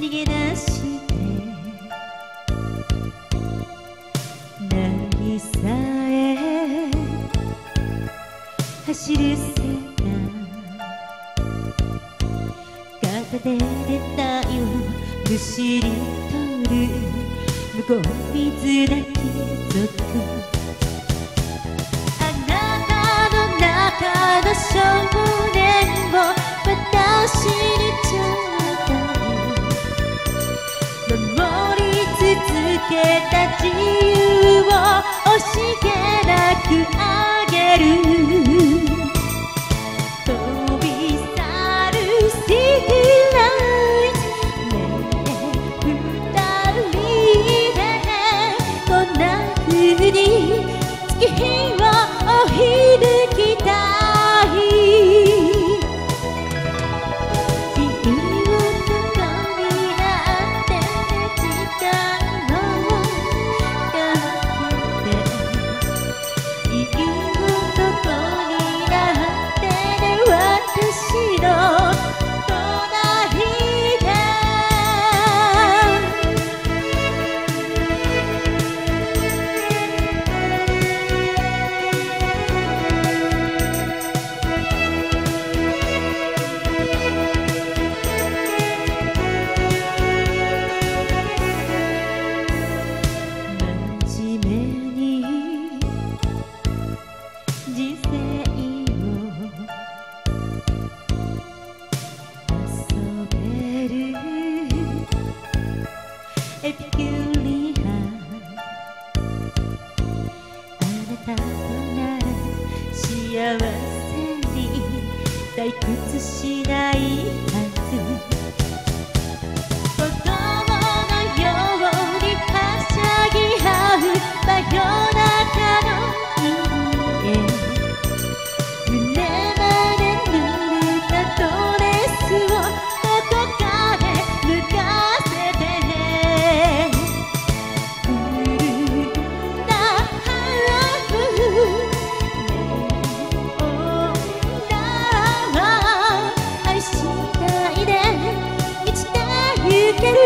逃げ出して渚へ走るせた片手で太陽むしり取る。向こう水だけ続く。けた自由を惜しげなくあげる。エピュリアあなたとなら幸せに退屈しない。